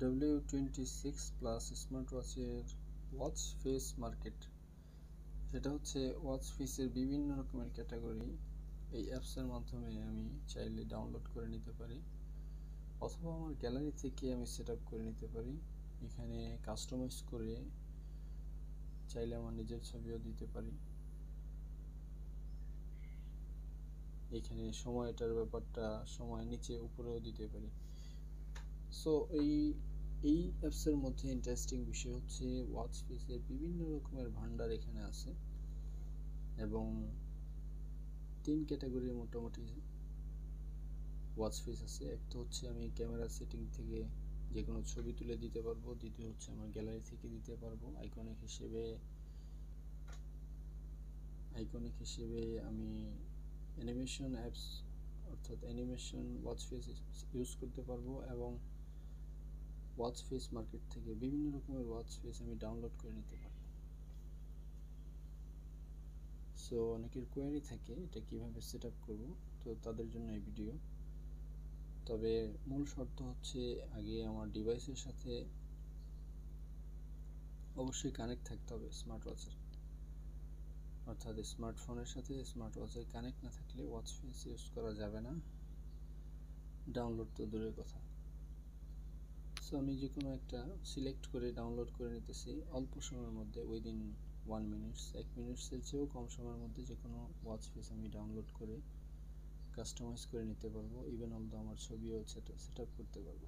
W twenty six plus smart ওয়াচের watch face market সেটা হচ্ছে watch ফেসের বিভিন্ন রকমের ক্যাটাগরি এই অ্যাপসের মাধ্যমে আমি চাইলে ডাউনলোড করে নিতে পারি। অথবা আমার গ্যালারি থেকে আমি সেট করে নিতে পারি। এখানে কাস্টমাইজ করে চাইলে আমার নিজের ছবিও দিতে পারি। এখানে সময়টার ব্যাপারটা সময় নিচে, উপরেও দিতে পারি। সো এই এই অ্যাপসের মধ্যে ইন্টারেস্টিং বিষয় হচ্ছে ওয়াচ ফেসের বিভিন্ন রকমের ভান্ডার এখানে আছে এবং তিন ক্যাটাগরির মোটামুটি ওয়াচ ফেস আছে। একটা হচ্ছে আমি ক্যামেরা সেটিং থেকে যে কোনো ছবি তুলে দিতে পারব, দ্বিতীয় হচ্ছে আমার গ্যালারি থেকে দিতে পারব। আইকনিক হিসেবে আইকনিক হিসেবে আমি অ্যানিমেশন অ্যাপস অর্থাৎ অ্যানিমেশন ওয়াচ ফেস ইউজ করতে পারব এবং ওয়াচ ফেস মার্কেট থেকে বিভিন্ন রকমের ওয়াচ ফেস আমি ডাউনলোড করে নিতে পারি। সো অনেকের কোয়ারি থাকে এটা কীভাবে সেট আপ করব, তো তাদের জন্য এই ভিডিও তবে মূল শর্ত হচ্ছে আগে আমার ডিভাইসের সাথে অবশ্যই কানেক্ট থাকতে হবে স্মার্ট ওয়াচের অর্থাৎ স্মার্টফোনের সাথে স্মার্ট ওয়াচের কানেক্ট না থাকলে ওয়াচ ফেস ইউজ করা যাবে না। ডাউনলোড তো দূরের কথা। সো আমি যে কোনো একটা সিলেক্ট করে ডাউনলোড করে নিতেছি, অল্প সময়ের মধ্যে উইদিন ওয়ান মিনিটস এক মিনিটসের চেয়েও কম সময়ের মধ্যে যে কোনো ওয়াচ ফেস আমি ডাউনলোড করে কাস্টমাইজ করে নিতে পারব ইভেন অলদো আমার ছবিও সেট আপ করতে পারব।